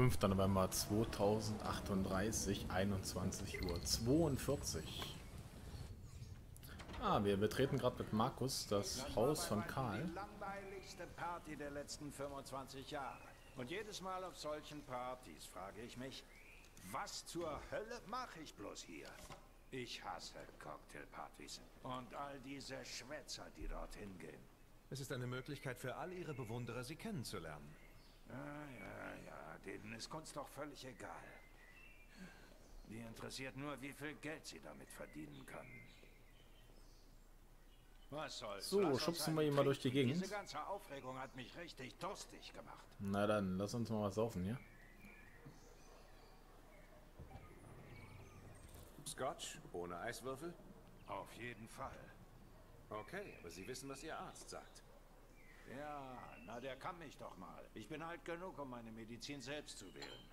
5. November 2038, 21 Uhr 42. Ah, wir betreten gerade mit Markus das, das Haus von Karl. Die langweiligste Party der letzten 25 Jahre. Und jedes Mal auf solchen Partys frage ich mich, was zur Hölle mache ich bloß hier? Ich hasse Cocktailpartys und all diese Schwätzer, die dorthin gehen. Es ist eine Möglichkeit für all ihre Bewunderer, sie kennenzulernen. Ja, ja, ja, denen ist Kunst doch völlig egal. Die interessiert nur, wie viel Geld sie damit verdienen können. Was soll's? So, Lass schubsen wir ihn mal durch die. Gegend. Diese ganze Aufregung hat mich richtig durstig gemacht. Na dann, lass uns mal was saufen, ja? Scotch ohne Eiswürfel? Auf jeden Fall. Okay, aber Sie wissen, was Ihr Arzt sagt. Ja, na der kann mich doch mal. Ich bin alt genug, um meine Medizin selbst zu wählen.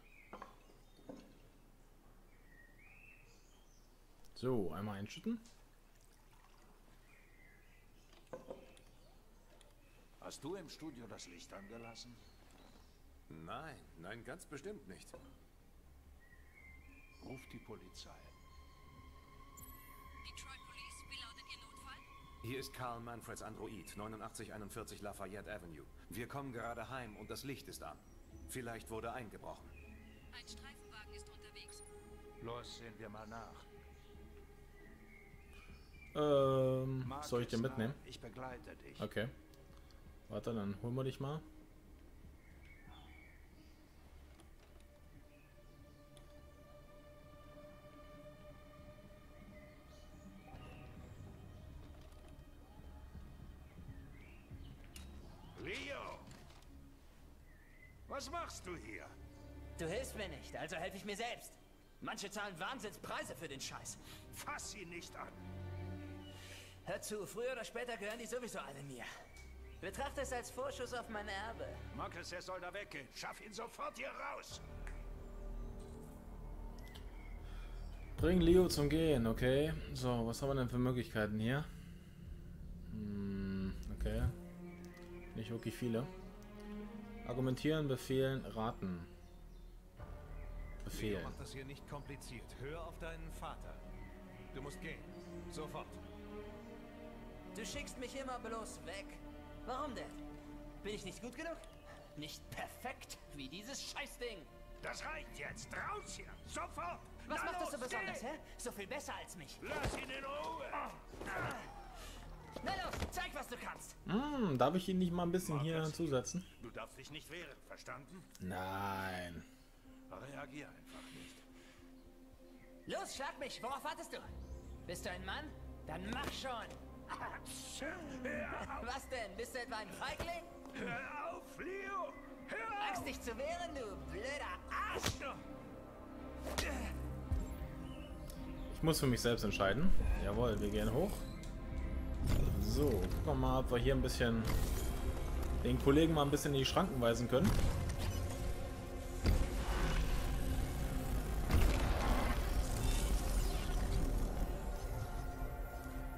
So, einmal einschütten. Hast du im Studio das Licht angelassen? Nein, nein, ganz bestimmt nicht. Ruf die Polizei. Detroit Police, wie lautet Ihr Notfall? Hier ist Karl Manfreds Android, 8941 Lafayette Avenue. Wir kommen gerade heim und das Licht ist an. Vielleicht wurde eingebrochen. Ein Streifenwagen ist unterwegs. Los, sehen wir mal nach. Ähm, soll ich den mitnehmen? Ich begleite dich. Okay. Warte, dann holen wir dich mal. Also helfe ich mir selbst. Manche zahlen Wahnsinnspreise für den Scheiß. Fass ihn nicht an. Hör zu, früher oder später gehören die sowieso alle mir. Betrachte es als Vorschuss auf mein Erbe. Marcus, er soll da weggehen. Schaff ihn sofort hier raus. Bring Leo zum Gehen, okay. So, was haben wir denn für Möglichkeiten hier? Hm, okay. Nicht wirklich viele. Argumentieren, befehlen, raten. Leo, Befehlen. mach das hier nicht kompliziert. Hör auf deinen Vater. Du musst gehen. Sofort. Du schickst mich immer bloß weg. Warum denn? Bin ich nicht gut genug? Nicht perfekt wie dieses Scheißding. Das reicht jetzt. Raus hier. Sofort. Was Na macht das so los, besonders, geh. hä? So viel besser als mich. Lass ihn in Ruhe. Na los, zeig, was du kannst. Hm, darf ich ihn nicht mal ein bisschen hier Marcus. zusetzen? Du darfst dich nicht wehren, verstanden? Nein. Reagier einfach nicht. Los, schlag mich. Worauf wartest du? Bist du ein Mann? Dann mach schon. Was denn? Bist du etwa ein Feigling? hör auf Leo. Hör Angst, auf. dich zu wehren, du blöder Arsch. Ich muss für mich selbst entscheiden. Jawohl, wir gehen hoch. So, gucken wir mal, ob wir hier ein bisschen den Kollegen mal ein bisschen in die Schranken weisen können.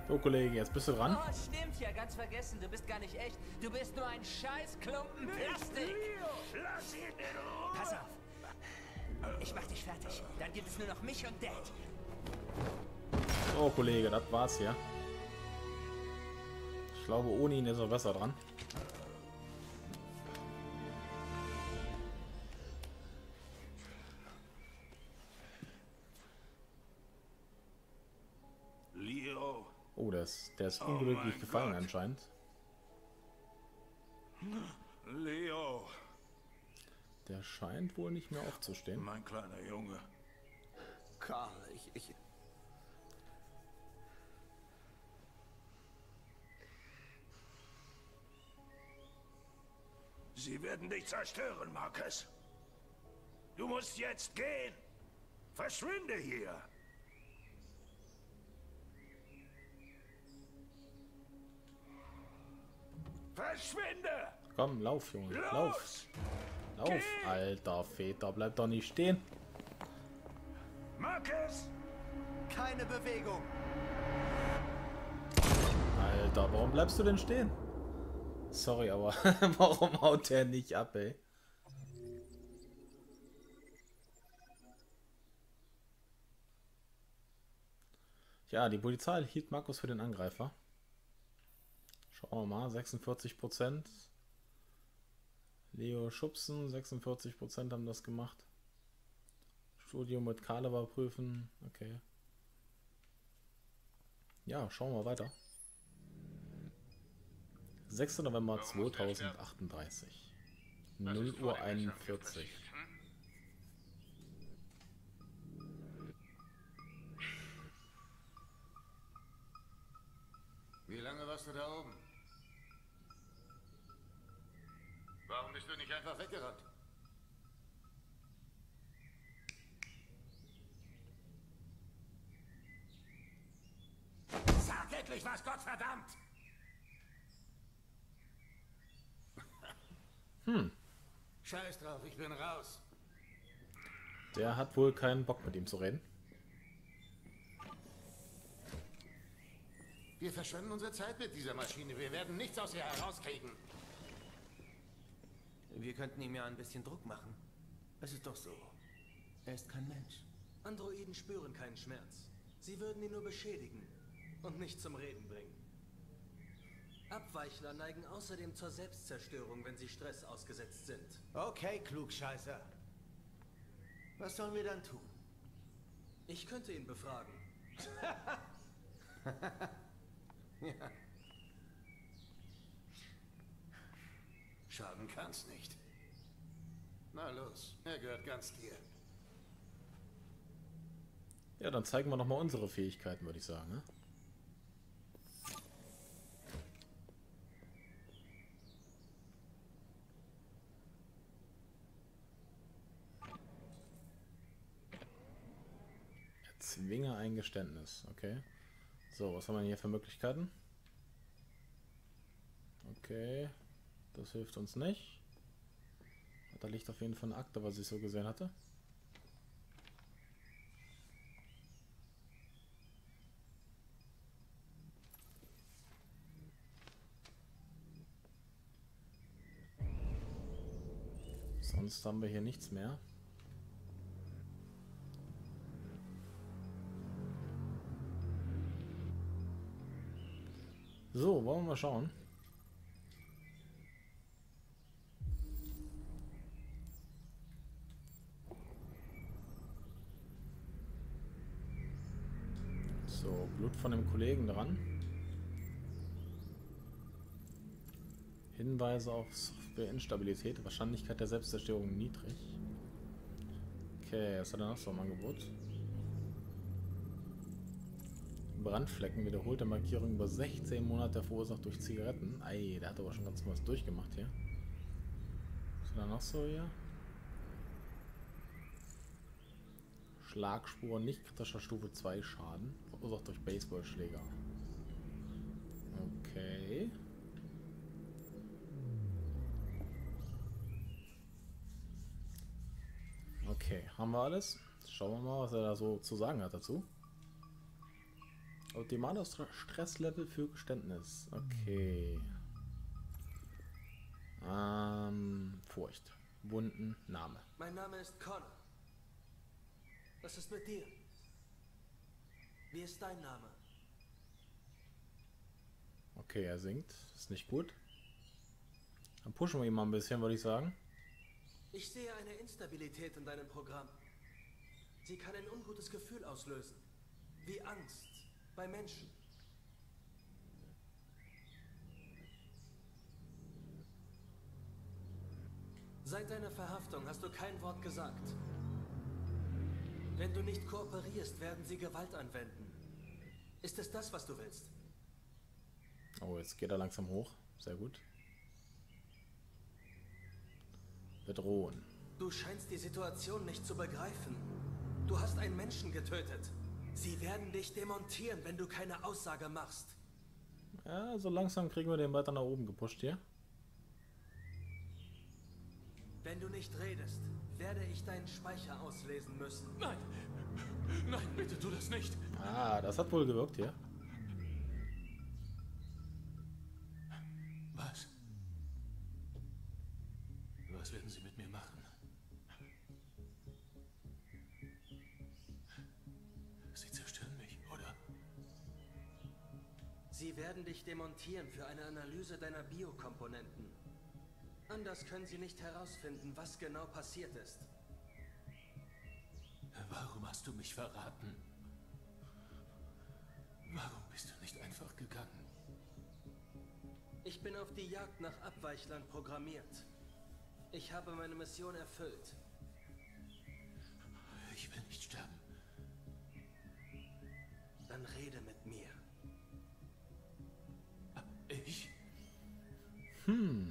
So, Kollege, jetzt bist du dran. Oh, stimmt ja, ganz vergessen. Du bist gar nicht echt. Du bist nur ein scheiß Klumpen Plastik. Lass ihn in Ruhe. Pass auf. Ich mach dich fertig. Dann gibt es nur noch mich und Dad. So, Kollege, das war's hier. Ich glaube, ohne ihn ist er besser dran. Der ist, der ist Oh unglücklich mein gefallen Gott. anscheinend. Leo, Der scheint wohl nicht mehr aufzustehen. mein kleiner Junge. Karl, ich, ich... Sie werden dich zerstören, Marcus. Du musst jetzt gehen. Verschwinde hier. Verschwinde! Komm, lauf, Junge. Los! Lauf. Lauf, alter Väter. Bleib doch nicht stehen. Marcus! Keine Bewegung. Alter, warum bleibst du denn stehen? Sorry, aber warum haut der nicht ab, ey? Ja, die Polizei hielt Markus für den Angreifer. Schauen wir mal, 46 Prozent. Leo Schubsen, 46 Prozent haben das gemacht. Studium mit Karl prüfen, okay. Ja, schauen wir weiter. 6. November 2038. 0 Uhr 41. Wie lange warst du da oben? Warum bist du nicht einfach weggerannt? Sag endlich was, Gottverdammt! Hm, Scheiß drauf, ich bin raus. der hat wohl keinen Bock mit ihm zu reden. Wir verschwenden unsere Zeit mit dieser Maschine. Wir werden nichts aus ihr herauskriegen. Wir könnten ihm ja ein bisschen Druck machen. Es ist doch so. Er ist kein Mensch. Androiden spüren keinen Schmerz. Sie würden ihn nur beschädigen und nicht zum Reden bringen. Abweichler neigen außerdem zur Selbstzerstörung, wenn sie Stress ausgesetzt sind. Okay, Klugscheißer. Was sollen wir dann tun? Ich könnte ihn befragen. Ja. Schaden kann's nicht. Na los, er gehört ganz dir. Ja, dann zeigen wir noch mal unsere Fähigkeiten, würde ich sagen. Ne? Erzwinge ein Geständnis, okay. So, was haben wir hier für Möglichkeiten? Okay, das hilft uns nicht. Da liegt auf jeden Fall ein Akte, was ich so gesehen hatte. Sonst haben wir hier nichts mehr. So, wollen wir mal schauen. So, Blut von dem Kollegen dran. Hinweise auf Softwareinstabilität, Wahrscheinlichkeit der Selbstzerstörung niedrig. Okay, was hat er noch so im Angebot? Brandflecken, wiederholte Markierung über 16 Monate verursacht durch Zigaretten. Ei, der hat aber schon ganz was durchgemacht hier. Was hat er noch so hier? Schlagspur nicht kritischer Stufe 2 Schaden, verursacht durch Baseballschläger. Okay. Okay, haben wir alles? Schauen wir mal, was er da so zu sagen hat dazu. Optimaler Stre- Stresslevel für Geständnis. Okay. Ähm, Furcht. Wunden, Name. Mein Name ist Connor. Was ist mit dir? Wie ist dein Name? Okay, er singt. Ist nicht gut. Dann pushen wir ihn mal ein bisschen, würde ich sagen. Ich sehe eine Instabilität in deinem Programm. Sie kann ein ungutes Gefühl auslösen. Wie Angst bei Menschen. Seit deiner Verhaftung hast du kein Wort gesagt. Wenn du nicht kooperierst, werden sie Gewalt anwenden. Ist es das, was du willst? Oh, jetzt geht er langsam hoch. Sehr gut. Bedrohen. Du scheinst die Situation nicht zu begreifen. Du hast einen Menschen getötet. Sie werden dich demontieren, wenn du keine Aussage machst. Ja, so langsam kriegen wir den weiter nach oben gepusht hier. Wenn du nicht redest, werde ich deinen Speicher auslesen müssen. Nein! Nein, bitte tu das nicht! Ah, das hat wohl gewirkt hier. Was? Was werden Sie mit mir machen? Sie zerstören mich, oder? werden dich demontieren für eine Analyse deiner Biokomponenten. Anders können sie nicht herausfinden, was genau passiert ist. Warum hast du mich verraten? Warum bist du nicht einfach gegangen? Ich bin auf die Jagd nach Abweichlern programmiert. Ich habe meine Mission erfüllt. Ich will nicht sterben. Dann rede mit mir. Ich? Hm.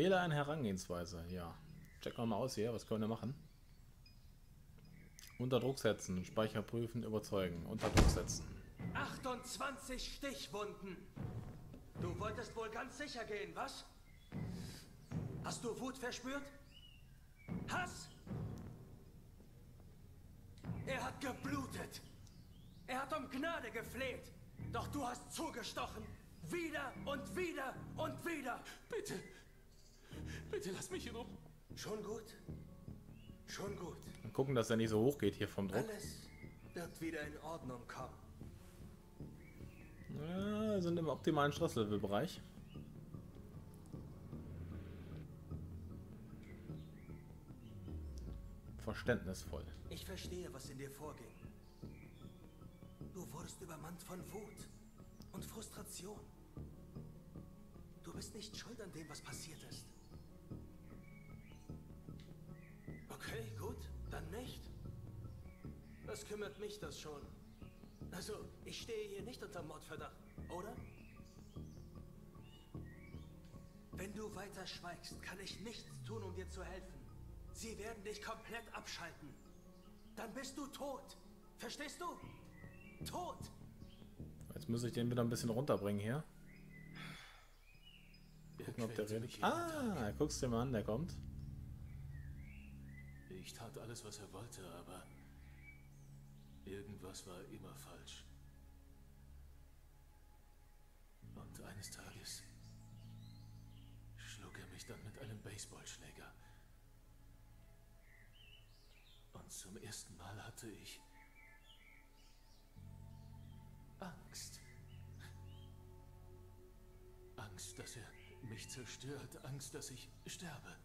Wähle eine Herangehensweise. Ja. Checken wir mal aus hier. Was können wir machen? Unter Druck setzen. Speicher prüfen. Überzeugen. Unter Druck setzen. 28 Stichwunden. Du wolltest wohl ganz sicher gehen, was? Hast du Wut verspürt? Hass? Er hat geblutet. Er hat um Gnade gefleht. Doch du hast zugestochen. Wieder und wieder und wieder. Bitte. Bitte lass mich in Ruhe. Schon gut. Schon gut. Mal gucken, dass er nicht so hoch geht hier vom Druck. Alles wird wieder in Ordnung kommen. Ja, wir sind im optimalen Stresslevelbereich. Verständnisvoll. Ich verstehe, was in dir vorging. Du wurdest übermannt von Wut und Frustration. Du bist nicht schuld an dem, was passiert ist. Okay, gut, dann nicht. Was kümmert mich das schon? Also, ich stehe hier nicht unter Mordverdacht, oder? Wenn du weiter schweigst, kann ich nichts tun, um dir zu helfen. Sie werden dich komplett abschalten. Dann bist du tot. Verstehst du? Tot. Jetzt muss ich den wieder ein bisschen runterbringen hier. Gucken, ob der redet. Ah, guck's dir mal an, der kommt. Ich tat alles, was er wollte, aber irgendwas war immer falsch. Und eines Tages schlug er mich dann mit einem Baseballschläger. Und zum ersten Mal hatte ich Angst. Angst, dass er mich zerstört, Angst, dass ich sterbe.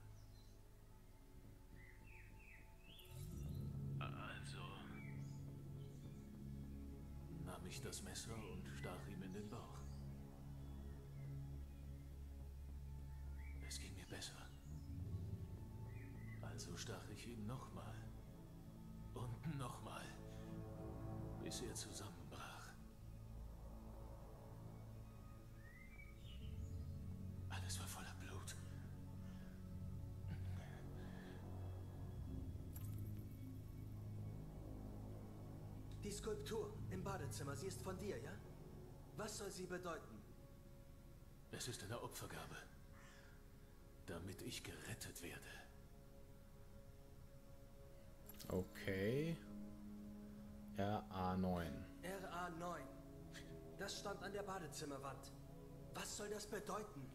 Ich das Messer und stach ihm in den Bauch. Es ging mir besser. Also stach ich ihn nochmal und nochmal, bis er zusammenbrach. Skulptur im Badezimmer, sie ist von dir, ja? Was soll sie bedeuten? Es ist eine Opfergabe, damit ich gerettet werde. Okay. RA9. RA9. Das stand an der Badezimmerwand. Was soll das bedeuten?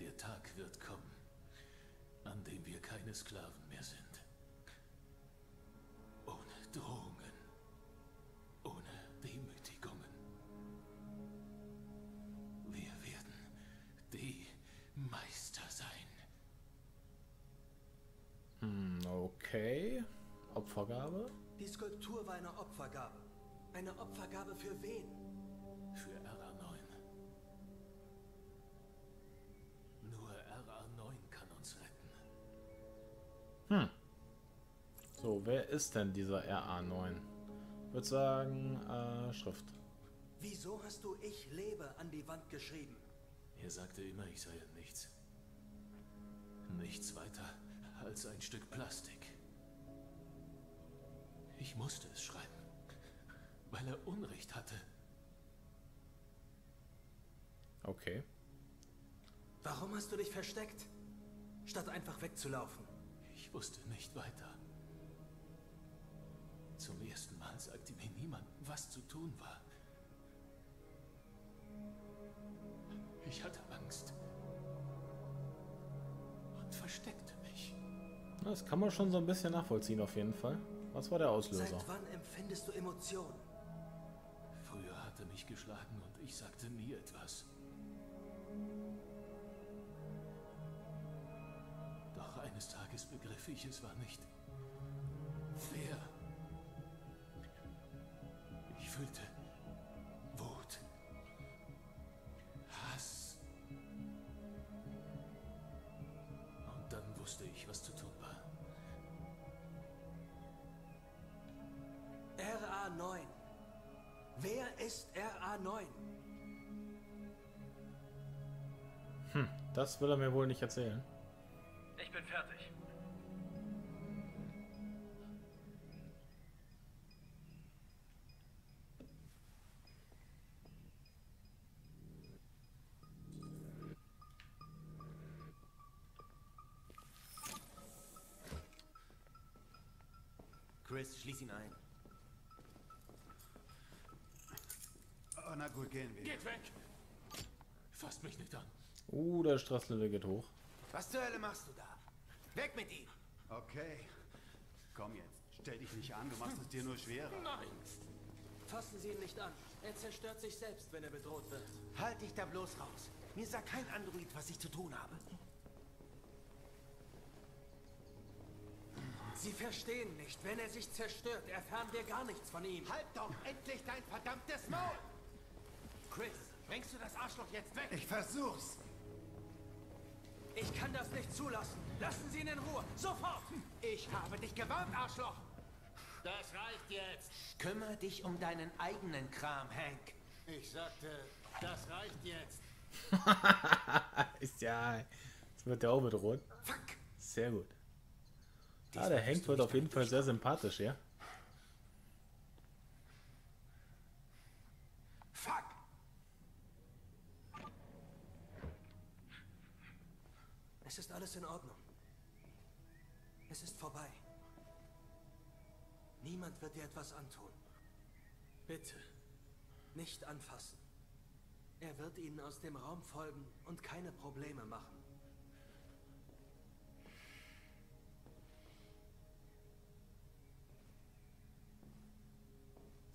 Der Tag wird kommen, an dem wir keine Sklaven mehr sind. Ohne Drohungen, Opfergabe. Die Skulptur war eine Opfergabe. Eine Opfergabe für wen? Für RA9. Nur RA9 kann uns retten. Hm. So, wer ist denn dieser RA9? Ich würde sagen, äh, Schrift. Wieso hast du Ich lebe an die Wand geschrieben? Er sagte immer, ich sei nichts. Nichts weiter als ein Stück Plastik. Ich musste es schreiben, weil er Unrecht hatte. Okay. Warum hast du dich versteckt? Statt einfach wegzulaufen. Ich wusste nicht weiter. Zum ersten Mal sagte mir niemand, was zu tun war. Ich hatte Angst und versteckte mich. Das kann man schon so ein bisschen nachvollziehen auf jeden Fall. Was war der Auslöser? Seit wann empfindest du Emotionen? Früher hat er mich geschlagen und ich sagte nie etwas. Doch eines Tages begriff ich, es war nicht fair. Ich fühlte A9. Hm, das will er mir wohl nicht erzählen. Ich bin fertig. Chris, schließ ihn ein. Oh, na gut, gehen wir. Geht weg! Fasst mich nicht an. Uh, der Stresslevel geht hoch. Was zur Hölle machst du da? Weg mit ihm! Okay. Komm jetzt. Stell dich nicht an, du machst es dir nur schwerer. Nein! Fassen Sie ihn nicht an. Er zerstört sich selbst, wenn er bedroht wird. Halt dich da bloß raus. Mir sagt kein Android, was ich zu tun habe. Sie verstehen nicht. Wenn er sich zerstört, erfahren wir gar nichts von ihm. Halt doch endlich dein verdammtes Maul! Chris, bringst du das Arschloch jetzt weg? Ich versuch's. Ich kann das nicht zulassen. Lassen Sie ihn in Ruhe. Sofort! Ich habe dich gewarnt, Arschloch! Das reicht jetzt. Kümmere dich um deinen eigenen Kram, Hank. Ich sagte, das reicht jetzt. Ist ja. Jetzt wird der auch bedroht. Fuck! Sehr gut. Ah, der Hank wird auf jeden Fall sehr sympathisch, ja? Fuck! Es ist alles in Ordnung. Es ist vorbei. Niemand wird dir etwas antun. Bitte, nicht anfassen. Er wird ihnen aus dem Raum folgen und keine Probleme machen.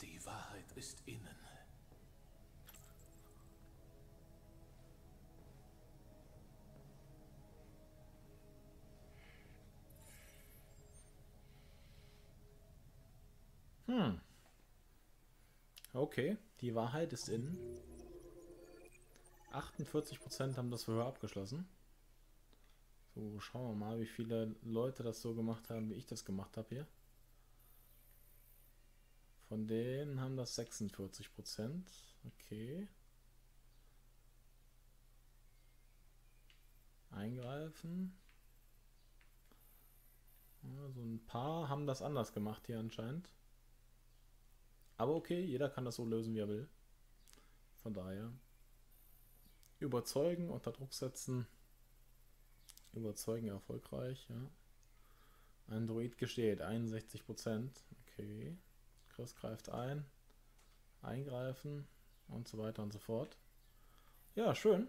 Die Wahrheit ist innen. Okay, die Wahrheit ist in. 48% haben das Verhör abgeschlossen. So, schauen wir mal, wie viele Leute das so gemacht haben, wie ich das gemacht habe hier. Von denen haben das 46%. Okay. Eingreifen. Ja, so ein paar haben das anders gemacht hier anscheinend. Aber okay, jeder kann das so lösen, wie er will. Von daher. Überzeugen, unter Druck setzen. Überzeugen erfolgreich, ja. Android gesteht, 61%. Okay. Chris greift ein. Eingreifen und so weiter und so fort. Ja, schön.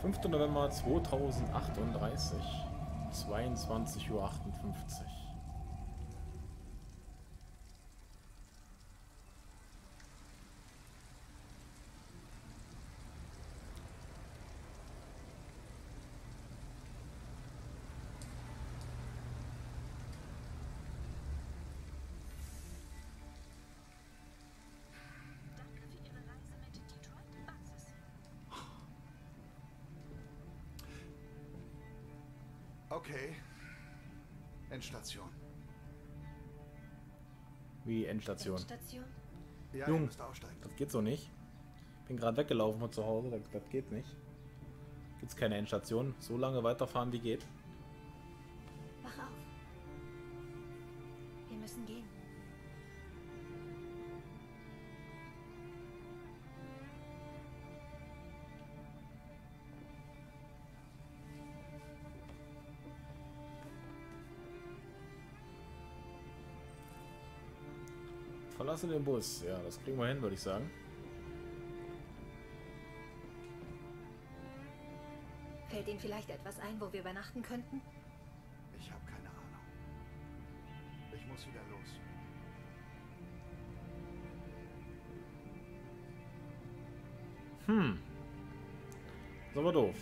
Fünfter November 2038, 22.58 Uhr. Endstation. Wie Endstation. Station? Ja, Jung. ihr müsst aussteigen. Das geht so nicht. Bin gerade weggelaufen von zu Hause, das, das geht nicht. Gibt's keine Endstation. So lange weiterfahren wie geht. Wach auf. Wir müssen gehen. Verlassen den Bus. Ja, das kriegen wir hin, würde ich sagen. Fällt Ihnen vielleicht etwas ein, wo wir übernachten könnten? Ich habe keine Ahnung. Ich muss wieder los. Hm. Das ist aber doof.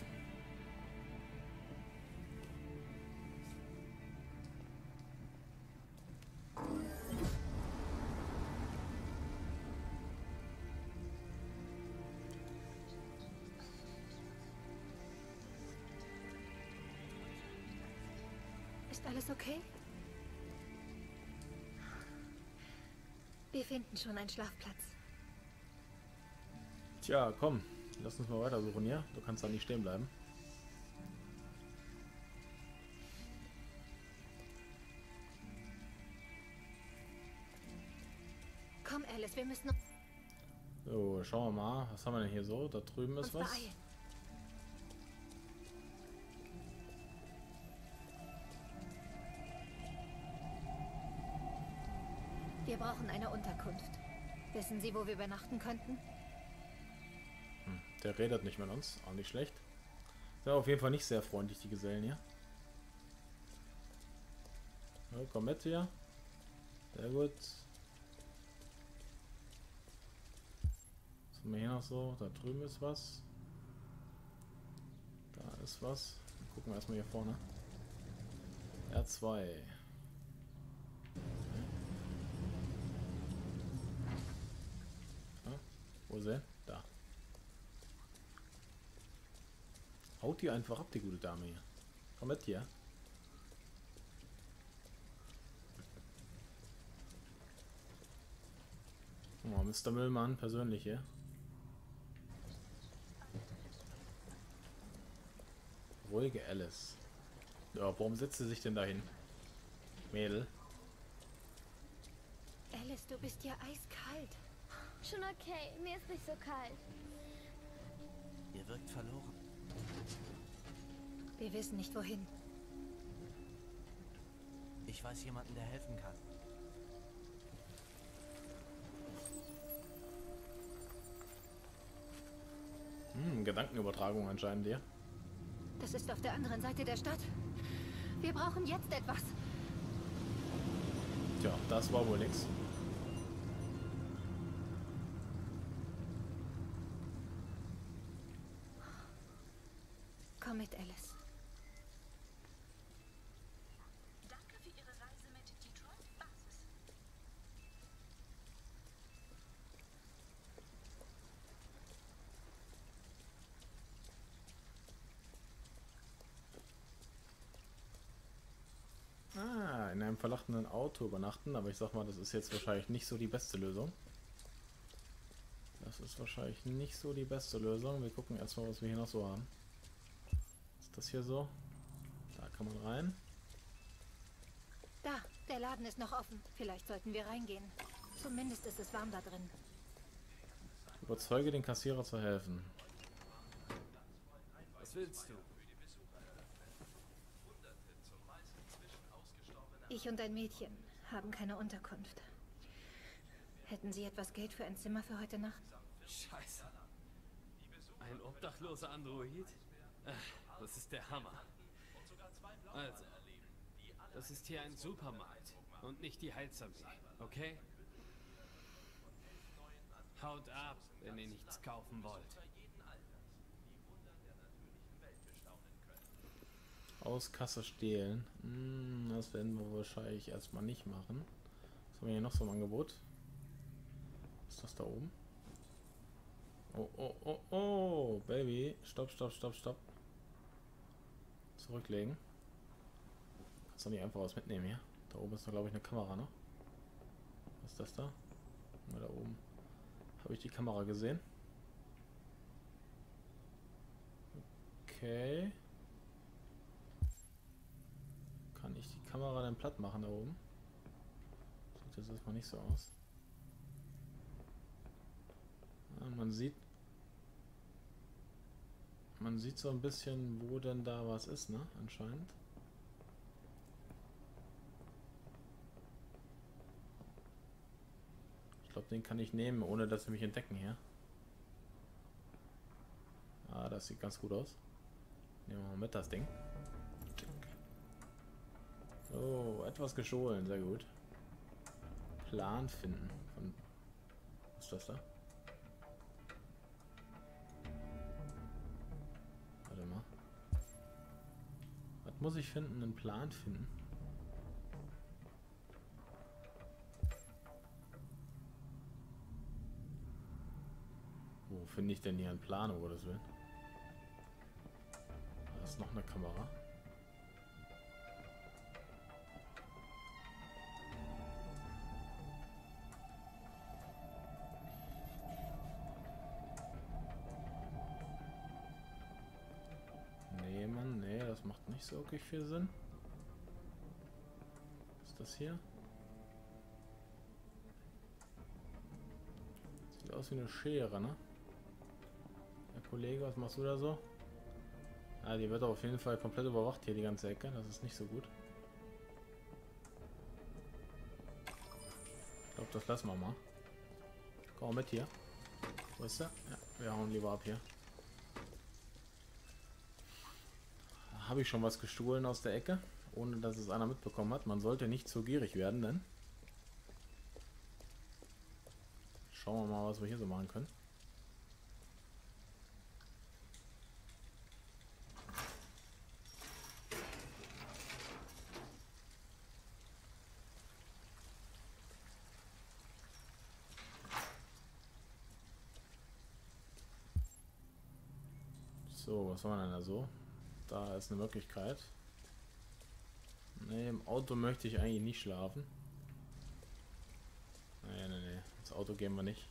Alles okay? Wir finden schon einen Schlafplatz. Tja, komm. Lass uns mal weitersuchen hier. Du kannst da nicht stehen bleiben. Komm, Alice, wir müssen So, schauen wir mal. Was haben wir denn hier so? Da drüben ist uns was. beeilen. Unterkunft. Wissen Sie, wo wir übernachten könnten? Hm, der redet nicht mit uns. Auch nicht schlecht. Sind auf jeden Fall nicht sehr freundlich, die Gesellen hier. Ja, komm mit hier. Sehr gut. Was haben wir hier noch so? Da drüben ist was. Da ist was. Gucken wir erstmal hier vorne. R2. Ja, wo? Da. Haut die einfach ab, die gute Dame hier. Komm mit hier. Oh, Mr. Müllmann, persönlich hier. Ruhige Alice. Ja, warum setzt sie sich denn dahin? Mädel. Alice, du bist ja eiskalt. Schon okay, mir ist nicht so kalt. Ihr wirkt verloren. Wir wissen nicht wohin. Ich weiß jemanden, der helfen kann. Hm, Gedankenübertragung anscheinend hier. Das ist auf der anderen Seite der Stadt. Wir brauchen jetzt etwas. Tja, das war wohl nix. Komm mit, Alice. Danke für Ihre Reise mit Detroit Basis. In verlachtenden Auto übernachten, aber ich sag mal, das ist jetzt wahrscheinlich nicht so die beste Lösung. Das ist wahrscheinlich nicht so die beste Lösung. Wir gucken erstmal, was wir hier noch so haben. Ist das hier so? Da kann man rein. Da, der Laden ist noch offen. Vielleicht sollten wir reingehen. Zumindest ist es warm da drin. Überzeuge den Kassierer zu helfen. Was willst du? Ich und ein Mädchen haben keine Unterkunft. Hätten Sie etwas Geld für ein Zimmer für heute Nacht? Scheiße. Ein obdachloser Android? Das ist der Hammer. Also, das ist hier ein Supermarkt und nicht die Heilsarmee, okay? Haut ab, wenn ihr nichts kaufen wollt. Aus Kasse stehlen. Hm, das werden wir wahrscheinlich erstmal nicht machen. Was haben wir hier noch so im Angebot? Ist das da oben? Oh, oh, oh, oh, Baby. Stopp, stopp, stopp, stopp. Zurücklegen. Kannst du nicht einfach was mitnehmen hier? Da oben ist noch, glaube ich, eine Kamera, ne? Was ist das da? Mal da oben. Habe ich die Kamera gesehen? Okay. Kann ich die Kamera dann platt machen da oben? Sieht jetzt erstmal nicht so aus. Ja, man sieht. Man sieht so ein bisschen, wo denn da was ist, ne? Anscheinend. Ich glaube, den kann ich nehmen, ohne dass sie mich entdecken hier. Ah, das sieht ganz gut aus. Nehmen wir mal mit das Ding. So, etwas gestohlen, sehr gut. Plan finden. Von was ist das da? Warte mal. Was muss ich finden? Einen Plan finden. Wo finde ich denn hier einen Plan, wo das will? Da ist noch eine Kamera. So wirklich viel Sinn. Was ist das hier? Sieht aus wie eine Schere, ne? Herr Kollege, was machst du da so? Ah, die wird auf jeden Fall komplett überwacht hier, die ganze Ecke. Das ist nicht so gut. Ich glaube, das lassen wir mal. Komm mit hier. Ist er? Ja, wir hauen lieber ab hier. Habe ich schon was gestohlen aus der Ecke, ohne dass es einer mitbekommen hat. Man sollte nicht zu gierig werden, denn... Schauen wir mal, was wir hier so machen können. So, was wir denn da so? Da ist eine Möglichkeit. Ne, im Auto möchte ich eigentlich nicht schlafen. Nee, nee, nee. Ins Auto gehen wir nicht.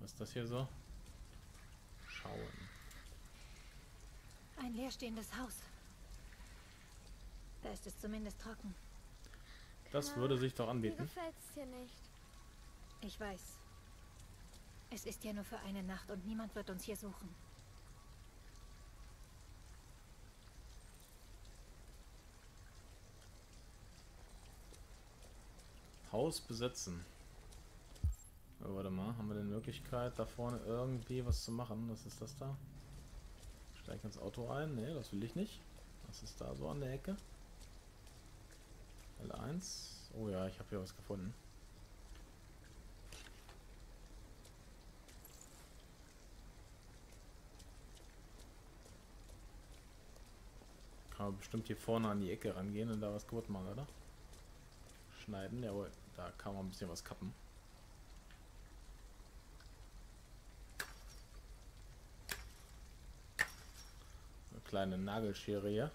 Was ist das hier so? Schauen. Ein leerstehendes Haus. Da ist es zumindest trocken. Das würde sich doch Mir anbieten. gefällt's hier nicht. Ich weiß. Es ist ja nur für eine Nacht und niemand wird uns hier suchen. Haus besetzen. Oh, warte mal, haben wir denn Möglichkeit, da vorne irgendwie was zu machen? Was ist das da? Steig ins Auto ein? Ne, das will ich nicht. Was ist da so an der Ecke? L1. Oh ja, ich habe hier was gefunden. Kann man bestimmt hier vorne an die Ecke rangehen und da was kaputt machen, oder? Schneiden, jawohl. Da kann man ein bisschen was kappen. Eine kleine Nagelschere hier.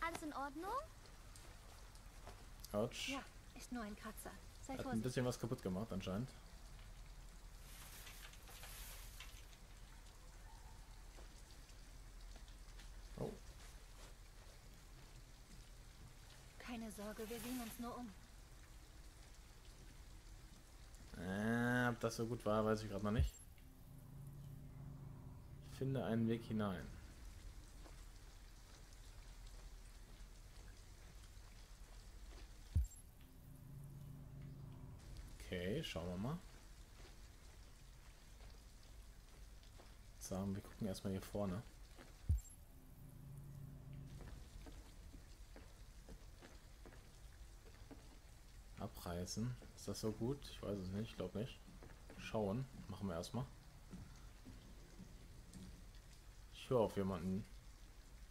Alles in Ordnung? Autsch. Ja, ist nur ein Kratzer. Sei Hat ein bisschen was kaputt gemacht anscheinend. Oh, Keine Sorge, wir sehen uns nur um. äh, ob das so gut war, weiß ich gerade noch nicht. Ich finde einen Weg hinein. Okay, schauen wir mal. Sagen, wir gucken erstmal hier vorne. Abreißen. Ist das so gut? Ich weiß es nicht, ich glaube nicht. Schauen. Machen wir erstmal. Ich höre auf jemanden.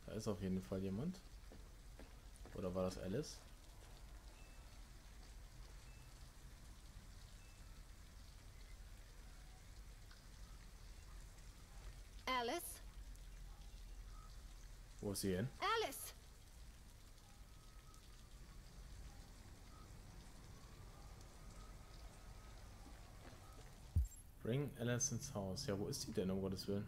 Da ist auf jeden Fall jemand. Oder war das Alice? Alice? Wo ist sie hin? Alice! Bring Alice ins Haus. Ja, wo ist die denn, um Gottes Willen?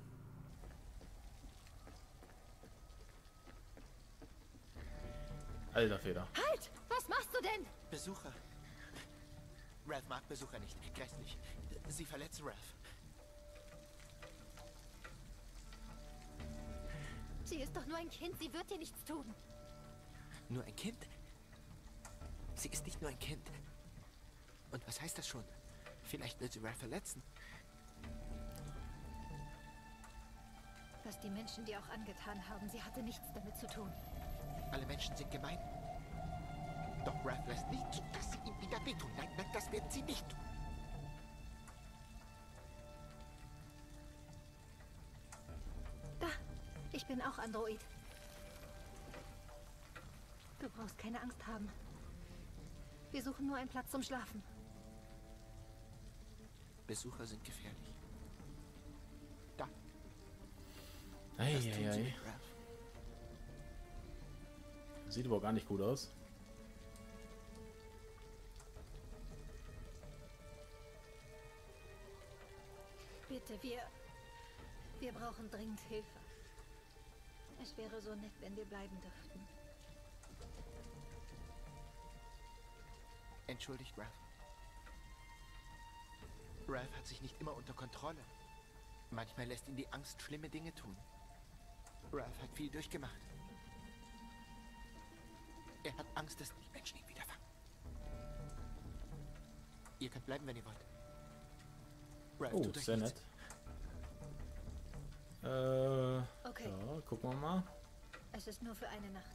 Alter Feder. Halt! Was machst du denn? Besucher. Ralph mag Besucher nicht. Grässlich. Sie verletzen Ralph. Sie ist doch nur ein Kind, sie wird dir nichts tun. Nur ein Kind? Sie ist nicht nur ein Kind. Und was heißt das schon? Vielleicht wird sie Ralph verletzen. Was die Menschen dir auch angetan haben, sie hatte nichts damit zu tun. Alle Menschen sind gemein. Doch Ralph lässt nicht zu, dass sie ihm wieder wehtun. Nein, nein, das werden sie nicht tun. Da, ich bin auch Android. Du brauchst keine Angst haben. Wir suchen nur einen Platz zum Schlafen. Besucher sind gefährlich. Ei, Das ei, tun sie ei. mit Ralph. Sieht aber gar nicht gut aus. Bitte, wir... Wir brauchen dringend Hilfe. Es wäre so nett, wenn wir bleiben dürften. Entschuldigt Ralph. Ralph hat sich nicht immer unter Kontrolle. Manchmal lässt ihn die Angst schlimme Dinge tun. Ralph hat viel durchgemacht. Er hat Angst, dass die Menschen ihn wiederfangen. Ihr könnt bleiben, wenn ihr wollt. Ralph Oh, tut sehr nett. Äh, Okay. ja, gucken wir mal. Es ist nur für eine Nacht.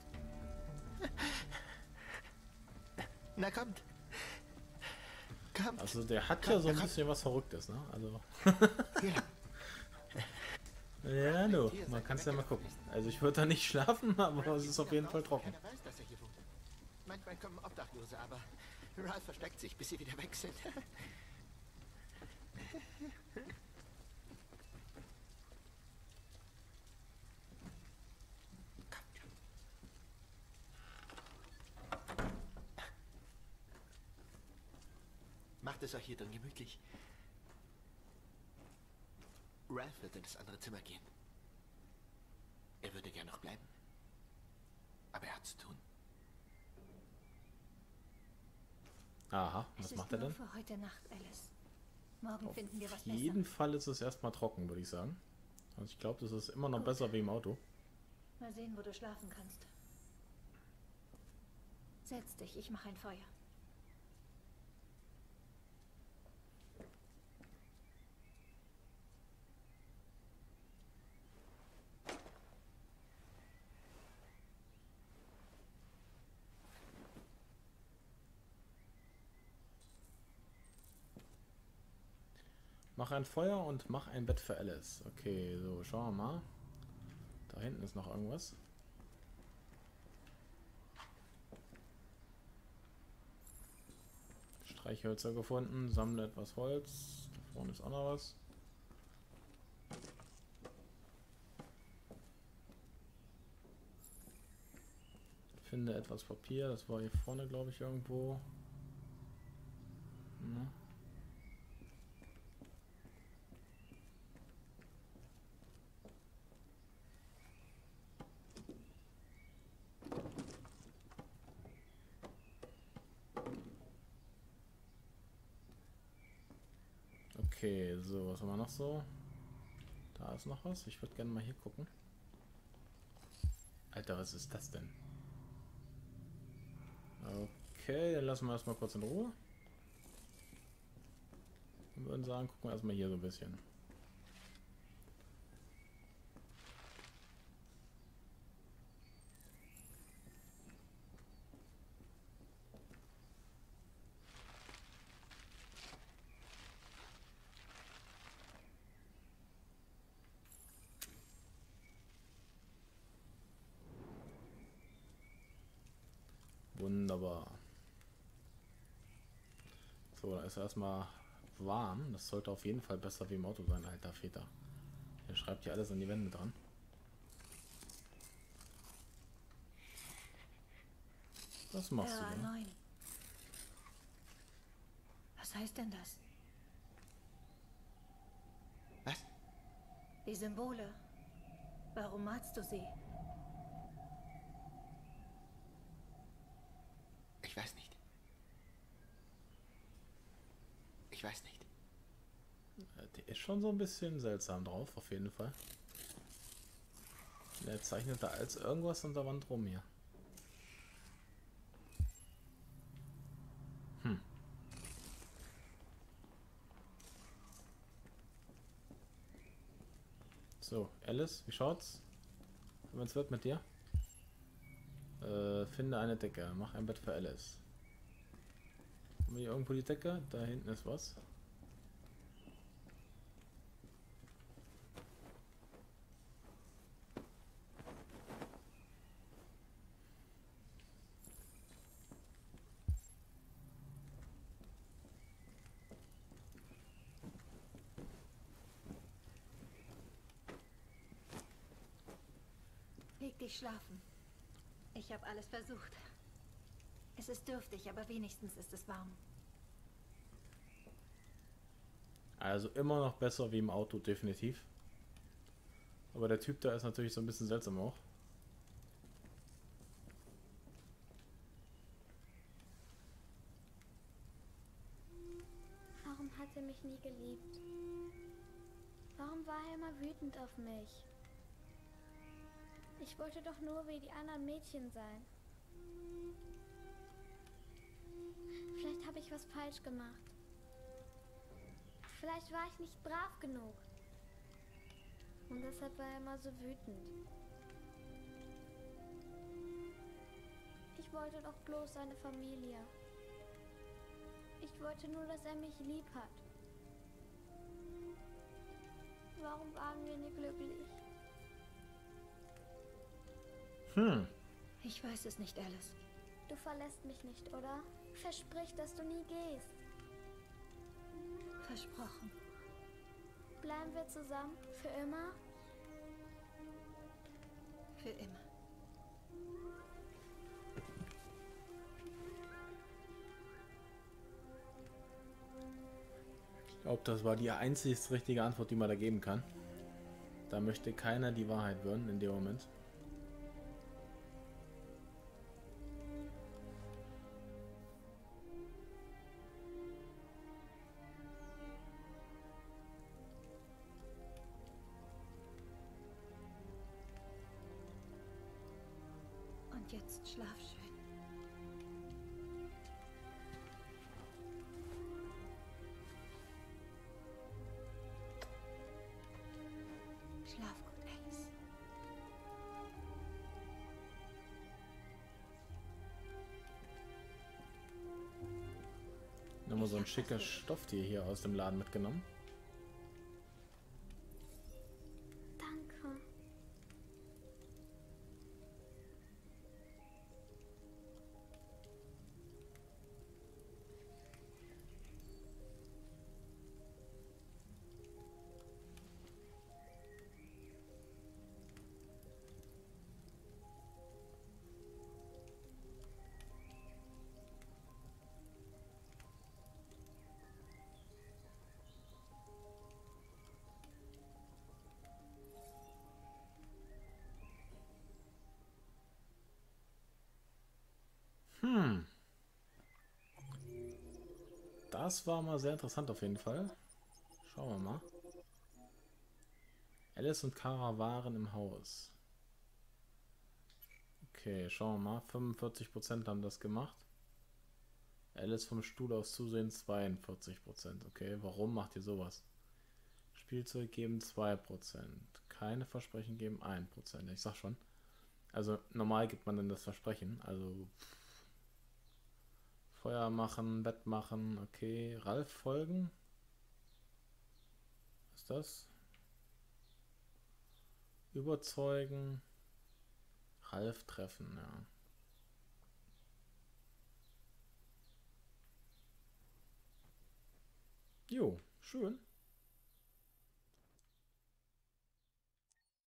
Na kommt. Kommt. Also der hat ja so ein bisschen was Verrücktes, ne? Also. Ja. Ja, no, man kann es ja mal gucken. Also ich würde da nicht schlafen, aber es ist auf jeden Fall trocken. Manchmal kommen Obdachlose, aber Ralph versteckt sich, bis sie wieder weg sind. Macht es euch hier drin gemütlich. Ralph wird in das andere Zimmer gehen. Er würde gern noch bleiben. Aber er hat zu tun. Aha, Es was ist macht er denn? für heute Nacht, Alice. Morgen finden wir was Auf jeden besser. Fall ist es erstmal trocken, würde ich sagen. Also ich glaube, das ist immer noch Gut. besser wie im Auto. Mal sehen, wo du schlafen kannst. Setz dich, ich mache ein Feuer. Ein Feuer und mach ein Bett für Alice. Okay, so, schauen wir mal. Da hinten ist noch irgendwas. Streichhölzer gefunden, sammle etwas Holz. Da vorne ist auch noch was. Finde etwas Papier, das war hier vorne, glaube ich, irgendwo. Ne? Okay, so, was haben wir noch so? Da ist noch was. Ich würde gerne mal hier gucken. Alter, was ist das denn? Okay, dann lassen wir erstmal kurz in Ruhe. Wir würden sagen, gucken wir erstmal hier so ein bisschen. Wunderbar. So, da ist erstmal warm. Das sollte auf jeden Fall besser wie im Auto sein, alter Väter. Hier schreibt ja alles an die Wände dran. Was machst du da? RA9. Was heißt denn das? Was? Die Symbole. Warum malst du sie? schon so ein bisschen seltsam drauf, auf jeden Fall. Er zeichnet da als irgendwas an der Wand rum hier. Hm. So, Alice, wie schaut's? Wenn's wird mit dir? Äh, finde eine Decke. Mach ein Bett für Alice. Haben wir hier irgendwo die Decke? Da hinten ist was. Leg dich schlafen. Ich habe alles versucht. Es ist dürftig, aber wenigstens ist es warm. Also immer noch besser wie im Auto, definitiv. Aber der Typ da ist natürlich so ein bisschen seltsam auch. Warum hat er mich nie geliebt? Warum war er immer wütend auf mich? Ich wollte doch nur wie die anderen Mädchen sein. Vielleicht habe ich was falsch gemacht. Vielleicht war ich nicht brav genug. Und deshalb war er immer so wütend. Ich wollte doch bloß eine Familie. Ich wollte nur, dass er mich lieb hat. Warum waren wir nie glücklich? Hm. Ich weiß es nicht, Alice. Du verlässt mich nicht, oder? Versprich, dass du nie gehst. Versprochen. Bleiben wir zusammen? Für immer? Für immer. Ich glaube, das war die einzig richtige Antwort, die man da geben kann. Da möchte keiner die Wahrheit hören in dem Moment. Schicker Stofftier hier aus dem Laden mitgenommen. Das war mal sehr interessant auf jeden Fall. Schauen wir mal. Alice und Kara waren im Haus. Okay, schauen wir mal. 45% haben das gemacht. Alice vom Stuhl aus zusehen 42%. Okay, warum macht ihr sowas? Spielzeug geben 2%. Keine Versprechen geben 1%. Ich sag schon. Also normal gibt man dann das Versprechen. Also Feuer machen, Bett machen, okay. Ralf folgen. Was ist das? Überzeugen. Ralf treffen, ja. Jo, schön.